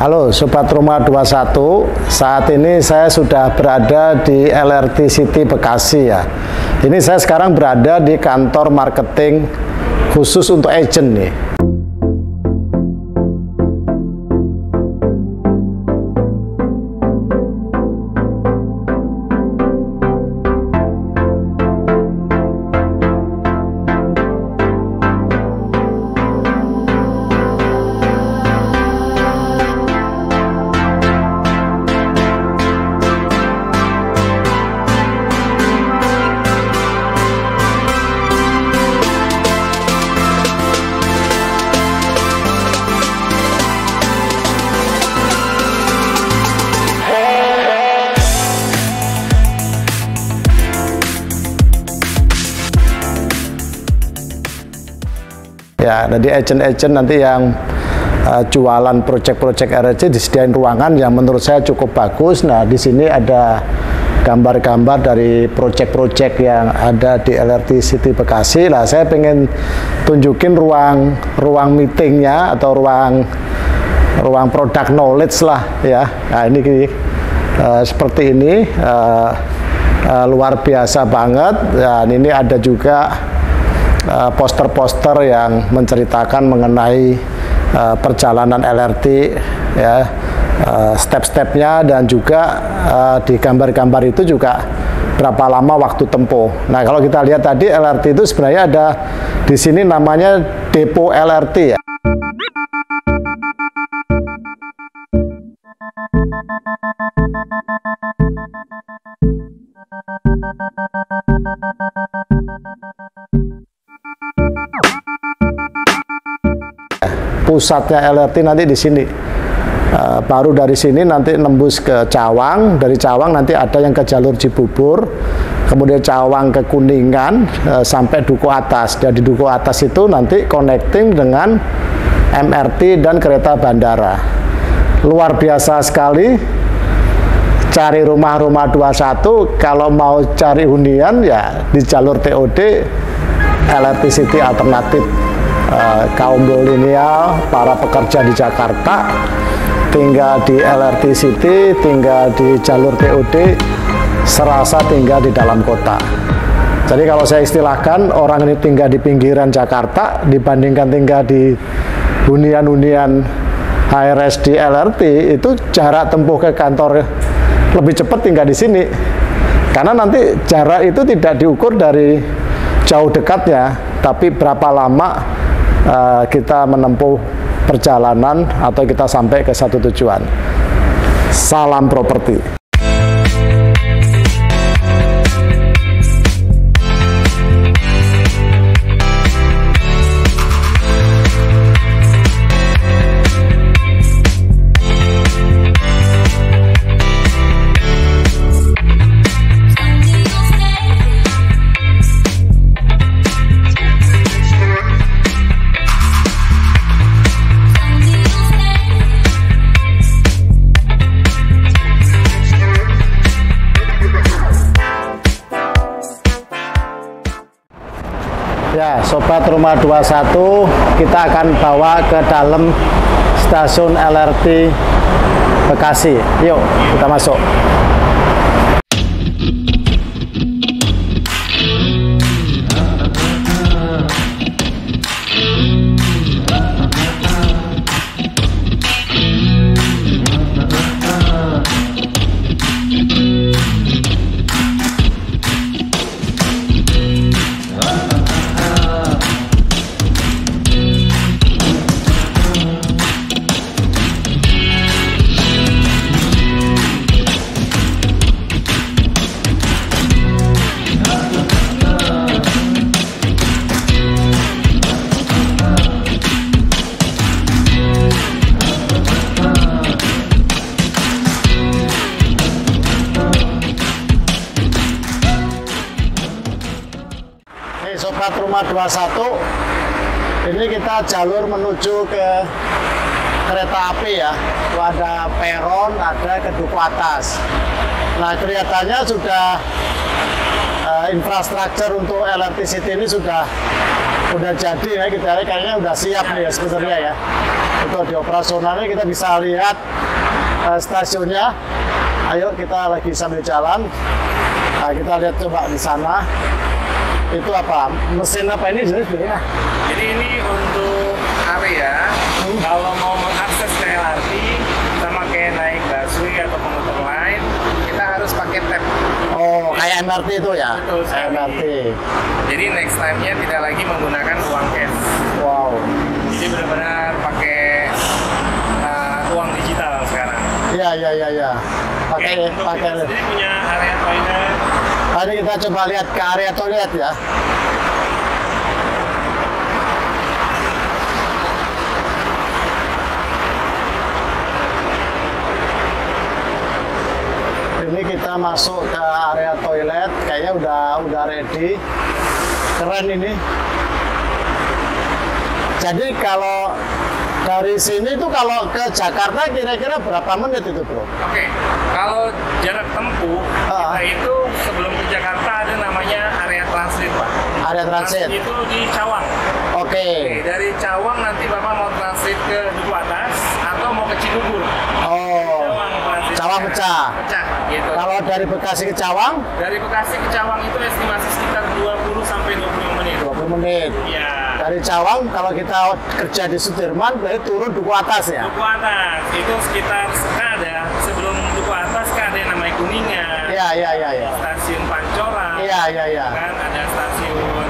Halo Sobat Rumah 21, saat ini saya sudah berada di LRT City Bekasi ya. Ini saya sekarang berada di kantor marketing khusus untuk agent nih. Ya, jadi agent-agent nanti yang uh, jualan proyek-proyek RRC disediain ruangan yang menurut saya cukup bagus. Nah, di sini ada gambar-gambar dari proyek-proyek yang ada di LRT City Bekasi. Lah, saya pengen tunjukin ruang ruang meetingnya atau ruang ruang produk knowledge lah ya. Nah, ini uh, seperti ini uh, uh, luar biasa banget. Dan ini ada juga poster-poster uh, yang menceritakan mengenai uh, perjalanan LRT ya uh, step-stepnya dan juga uh, di gambar-gambar itu juga berapa lama waktu tempuh. Nah kalau kita lihat tadi LRT itu sebenarnya ada di sini namanya depo LRT ya. Pusatnya LRT nanti di sini. Uh, baru dari sini nanti nembus ke Cawang, dari Cawang nanti ada yang ke jalur Cibubur, kemudian Cawang ke Kuningan uh, sampai Duku Atas. Jadi Duku Atas itu nanti connecting dengan MRT dan kereta bandara. Luar biasa sekali. Cari rumah-rumah 21 kalau mau cari hunian ya di jalur TOD LRT City alternatif uh, kaum milenial, para pekerja di Jakarta, tinggal di LRT City, tinggal di jalur TOD, serasa tinggal di dalam kota. Jadi kalau saya istilahkan orang ini tinggal di pinggiran Jakarta dibandingkan tinggal di hunian-hunian HRS di LRT itu jarak tempuh ke kantor lebih cepat tinggal di sini. Karena nanti jarak itu tidak diukur dari jauh dekatnya, tapi berapa lama uh, kita menempuh perjalanan atau kita sampai ke satu tujuan. Salam properti. Sobat rumah 21, kita akan bawa ke dalam stasiun LRT Bekasi. Yuk, kita masuk. 21 ini kita jalur menuju ke kereta api ya itu ada peron, ada ke duku atas nah kelihatannya sudah uh, infrastruktur untuk LRT City ini sudah sudah jadi ya kita kayaknya sudah siap nih ya sebenarnya ya Untuk di operasionalnya kita bisa lihat uh, stasiunnya. Ayo kita lagi sambil jalan. Nah, kita lihat coba di sana. Itu apa? Mesin apa ini sebenarnya? Jadi ini untuk area Hmm. kalau mau mengakses ke LRT sama kayak naik busway atau komuter lain, kita harus pakai tap. Oh, kayak MRT itu ya? Betul sekali. MRT. Jadi next time-nya tidak lagi menggunakan uang cash. Wow. Jadi benar-benar pakai uh, uang digital sekarang. Iya, iya, iya, iya. Pakai pakai. sendiri punya area toilet. Tadi kita coba lihat ke area toilet ya. Ini kita masuk ke area toilet, kayaknya udah udah ready. Keren ini. Jadi kalau dari sini tuh kalau ke Jakarta kira-kira berapa menit itu, Bro? Oke, kalau jarak tempuh Ah. kita itu Jakarta ada namanya area transit pak. Area transit. itu di Cawang. Oke. Oke, dari Cawang nanti bapak mau transit ke Duku Atas atau mau ke Cibubur. Oh. Cawang transit. Cawang pecah. Pecah, gitu. Kalau dari Bekasi ke Cawang Dari Bekasi ke Cawang itu estimasi sekitar 20 sampai 25 menit. 20 menit. Iya. Dari Cawang kalau kita kerja di Sudirman berarti turun duku atas ya. Duku Atas itu sekitar ada sebelum Duku Atas kan ada yang namanya Kuningan. Iya iya iya iya. Pancoran. Iya iya iya. kan ada stasiun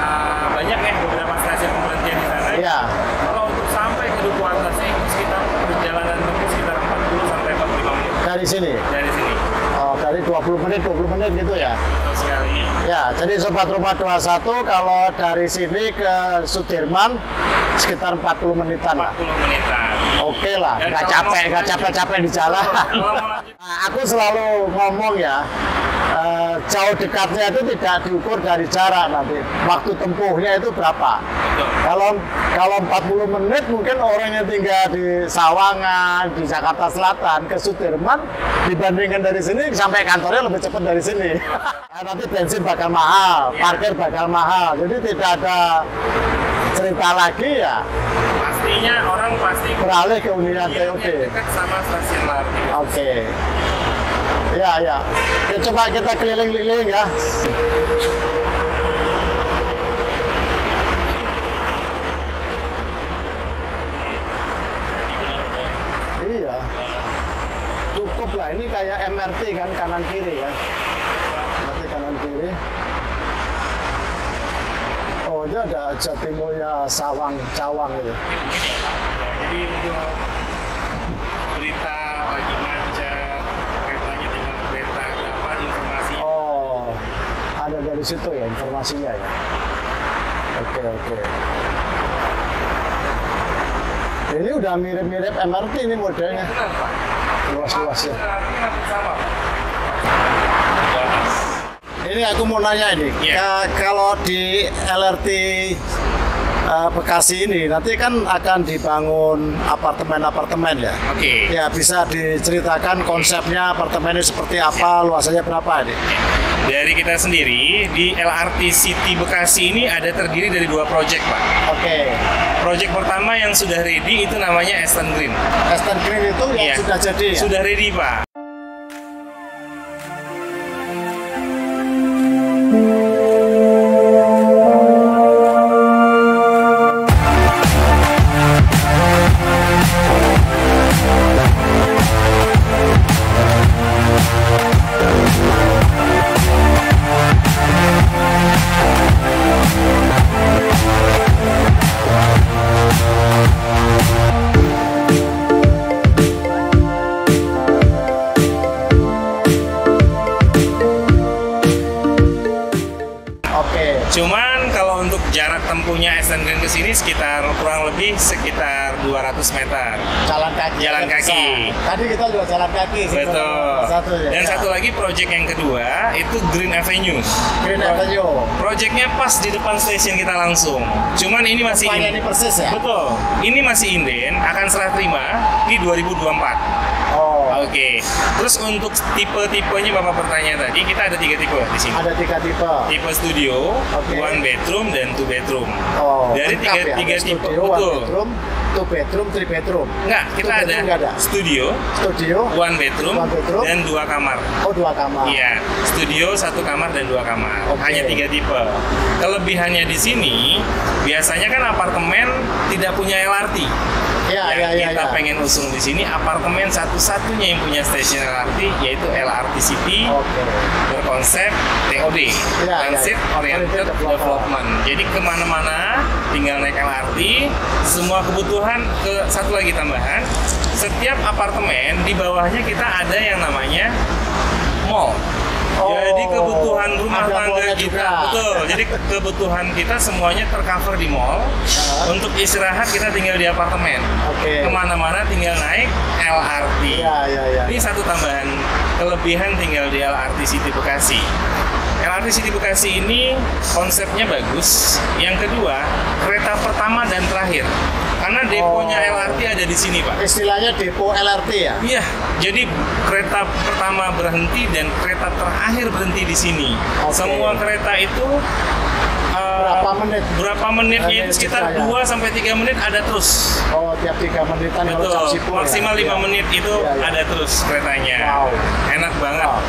uh, banyak ya beberapa stasiun pemberhentian di sana. Iya. Kalau untuk sampai ke Duku Atasnya itu sekitar perjalanan tempuh sekitar 40 sampai 45 menit Dari sini. dari sini. Oh, dari 20 menit 20 menit gitu ya. Betul sekali. Ya, jadi sobat rumah 21 kalau dari sini ke Sudirman sekitar 40 menitan lah. 40 menitan. Oke lah, nggak capek, nggak capek-capek di jalan. Kalau Nah, aku selalu ngomong ya, eh, jauh dekatnya itu tidak diukur dari jarak nanti. Waktu tempuhnya itu berapa? betul. Kalau kalau 40 menit mungkin orang yang tinggal di Sawangan, di Jakarta Selatan ke Sudirman dibandingkan dari sini sampai kantornya lebih cepat dari sini. Nah, nanti bensin bakal mahal, parkir bakal mahal. Jadi tidak ada cerita lagi ya Pastinya orang pasti beralih ke dekat sama stasiun LRT. Oke. Ya, ya. Ya, coba kita keliling-keliling ya. Iya. Cukup lah. Ini kayak MRT kan kanan kiri ya. MRT kanan kiri. Oh, ini ada Jatimulya Sawang Cawang itu. Jadi berita macet, keretanya tinggal kereta, apa informasi Oh, ada dari situ ya informasinya ya. Oke oke. Ini udah mirip-mirip MRT ini modelnya, hampir sama. Ini aku mau nanya ini, Iya. ka- kalau di LRT eh, Bekasi ini nanti kan akan dibangun apartemen-apartemen ya. Oke. Ya bisa diceritakan konsepnya apartemen ini seperti apa, luasannya berapa ini? Dari kita sendiri di LRT City Bekasi ini ada terdiri dari dua proyek, Pak. Oke. Proyek pertama yang sudah ready itu namanya Aston Green. Western Green itu yang Iya. sudah jadi ya? Sudah ready, Pak. Cuman kalau untuk jarak tempuhnya Aston Green ke sini sekitar kurang lebih sekitar 200 meter. jalan kaki. Jalan bisa. kaki. Tadi kita juga jalan kaki. sih, Betul. Satu ya. Dan Ya. satu lagi proyek yang kedua itu Green Avenues. Green Pro- Avenue. Proyeknya pas di depan stasiun kita langsung. Cuman ini masih ini persis ya. Betul. Ini masih inden, akan serah terima di 2024. Oke. Terus untuk tipe-tipenya Bapak bertanya tadi, kita ada tiga tipe di sini. Ada tiga tipe. Tipe studio, Oke. one bedroom, dan two bedroom. Oh, Dari tiga, ya? tiga Ada tipe, studio, one betul. bedroom, two bedroom, three bedroom. Enggak, kita Two ada, ada? studio, Studio, one bedroom, One bedroom. dan dua kamar. oh dua kamar. Iya, studio satu kamar dan dua kamar. Oke. Hanya tiga tipe. Kelebihannya di sini, biasanya kan apartemen tidak punya LRT. Iya, yang iya, iya. kita iya. pengen usung di sini apartemen satu-satunya yang punya stasiun LRT yaitu LRT City Oke. berkonsep TOD Ya, Transit ya, ya. Oriented Oriented Development. Development. Jadi ke mana-mana tinggal naik LRT, semua kebutuhan ke satu lagi tambahan. Setiap apartemen di bawahnya kita ada yang namanya mall. Oh, jadi kebutuhan rumah tangga kita, juga. betul. Jadi ke- kebutuhan kita semuanya tercover di mall. Ya. Untuk istirahat kita tinggal di apartemen. Oke. Ke mana-mana tinggal naik LRT. Iya, iya, iya. Ini satu tambahan kelebihan tinggal di LRT City Bekasi. LRT City Bekasi ini konsepnya bagus. Yang kedua, kereta pertama dan terakhir. Karena deponya Oh. LRT ada di sini, Pak. Istilahnya depo LRT ya? Iya, jadi kereta pertama berhenti dan kereta terakhir berhenti di sini. Oke. Semua kereta itu uh, Berapa menit? Berapa menitnya Menit itu sekitar kita ya. 2 sampai 3 menit ada terus. Oh, tiap tiga menitan kalau jam Betul, maksimal ya? 5 Iya. menit itu Iya, iya. ada terus keretanya. Wow. Enak banget. Wow.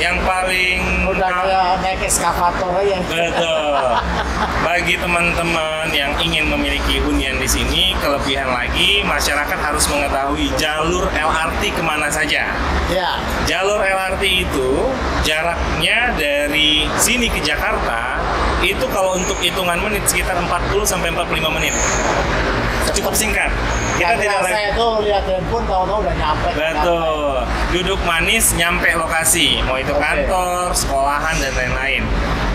Yang paling Udah kayak naik eskavator ya. Betul. Bagi teman-teman yang ingin memiliki hunian di sini, kelebihan lagi masyarakat harus mengetahui jalur LRT ke mana saja. Ya. Jalur LRT itu jaraknya dari sini ke Jakarta itu kalau untuk hitungan menit sekitar 40 sampai 45 menit. Cukup singkat. Kita Yang tidak saya itu lihat handphone tahu-tahu udah nyampe. Betul. Duduk manis nyampe lokasi, mau itu Oke. kantor, sekolahan dan lain-lain.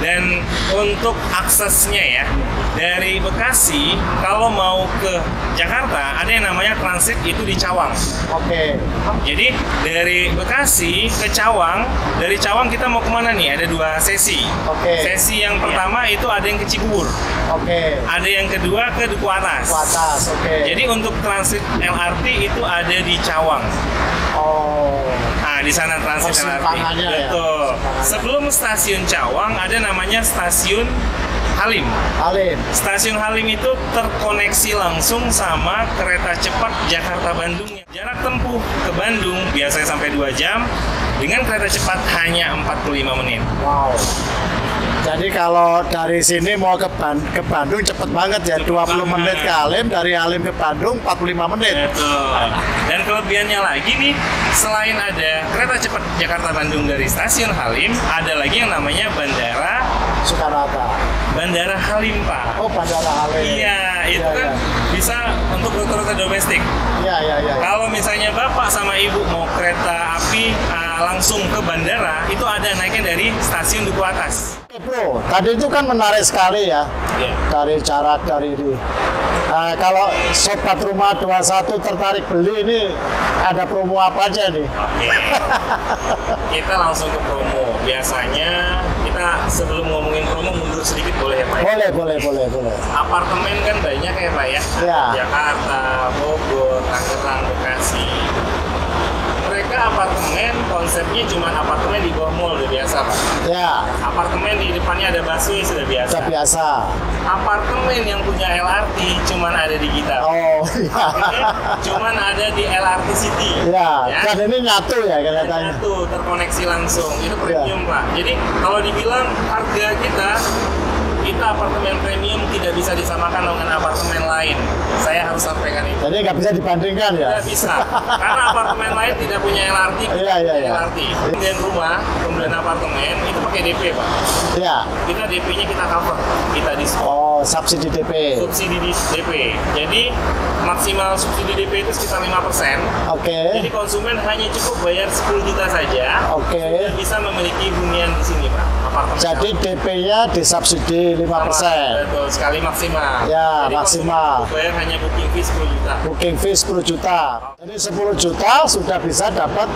Dan untuk aksesnya ya, dari Bekasi kalau mau ke Jakarta ada yang namanya transit itu di Cawang. Oke. Jadi dari Bekasi ke Cawang, dari Cawang kita mau ke mana nih? Ada dua sesi. Oke. Sesi yang pertama itu ada yang ke Cibubur, Oke. ada yang kedua ke Duku Atas. Ke atas, oke. Jadi untuk transit LRT itu ada di Cawang. Oh. Nah, di sana transit LRT. Persimpangannya ya? Betul. Sebelum stasiun Cawang ada namanya stasiun Halim. Halim. Stasiun Halim itu terkoneksi langsung sama kereta cepat Jakarta Bandung. Jarak tempuh ke Bandung biasanya sampai 2 jam. Dengan kereta cepat hanya 45 menit. Wow. Jadi kalau dari sini mau ke, Ban- ke Bandung cepet banget ya, 20 menit ke Halim, dari Halim ke Bandung 45 menit. Betul. Dan kelebihannya lagi nih, selain ada kereta cepat Jakarta Bandung dari stasiun Halim, ada lagi yang namanya Bandara Soekarno-Hatta. Bandara Halim, Pak. Oh, Bandara Halim. Iya, itu kan bisa untuk rute-rute domestik. Iya, iya, iya. Kalau misalnya bapak sama ibu mau kereta api uh, langsung ke bandara, itu ada naiknya dari stasiun Duku Atas. Bro, tadi itu kan menarik sekali ya. Iya. Dari jarak dari ini. Nah, kalau sobat rumah 21 tertarik beli ini ada promo apa aja nih? Oke. kita langsung ke promo. Biasanya kita sebelum ngomongin promo mundur sedikit boleh ya Pak? Boleh, boleh, boleh, boleh. Apartemen kan banyak ya Pak ya? Iya. Jakarta, Bogor, Tangerang, Bekasi. Mereka apartemen konsepnya cuma apartemen di bawah mall udah biasa Pak. Ya, Apartemen di depannya ada busway sudah biasa. sudah biasa. Apartemen yang punya LRT cuman ada di kita. Oh, iya. cuman ada di LRT City. Ya, dan ini nyatu ya katanya. Satu terkoneksi langsung itu Iya. premium pak. Jadi kalau dibilang harga kita kita apartemen premium tidak bisa disamakan dengan apartemen lain. Saya harus sampaikan itu. Jadi nggak bisa dibandingkan ya? Tidak bisa, karena apartemen lain tidak punya LRT. Iya, iya, iya. LRT. Pembelian rumah, pembelian apartemen itu pakai DP pak. Ya. Kita DP-nya kita cover, kita diskon. Oh, subsidi DP. Subsidi di DP. Jadi maksimal subsidi DP itu sekitar 5%. Oke. Jadi konsumen hanya cukup bayar 10 juta saja. Oke. Sudah bisa memiliki hunian di sini, Pak. Apartemen. Jadi DP-nya disubsidi 5%. Betul, sekali maksimal. Ya, Jadi maksimal. bayar hanya booking fee 10 juta. Booking fee 10 juta. Jadi 10 juta sudah bisa dapat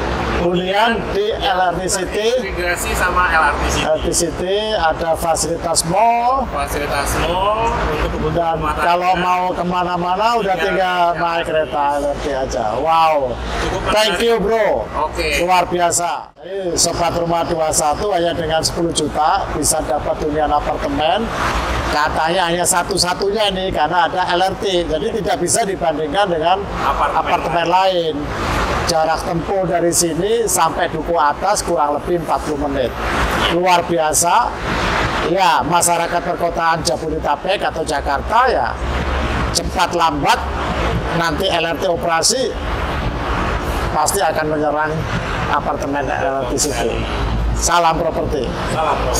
hunian di LRT City. Integrasi sama LRT City. LRT City ada fasilitas mall. Fasilitas mall untuk kebutuhan Dan kalau mau ke mana-mana udah Tinggal tinggal naik kereta LRT aja. Wow. Cukup Thank you bro. Oke. Luar biasa. Sobat rumah 21 hanya dengan 10 juta bisa dapat hunian apartemen. Katanya hanya satu-satunya ini karena ada LRT. Jadi tidak bisa dibandingkan dengan Apartemen apartemen lain. Jarak tempuh dari sini sampai duku atas kurang lebih 40 menit. Luar biasa. Ya, masyarakat perkotaan Jabodetabek atau Jakarta ya cepat lambat nanti LRT operasi pasti akan menyerang apartemen LRT situ. Salam properti. Salam. Bro.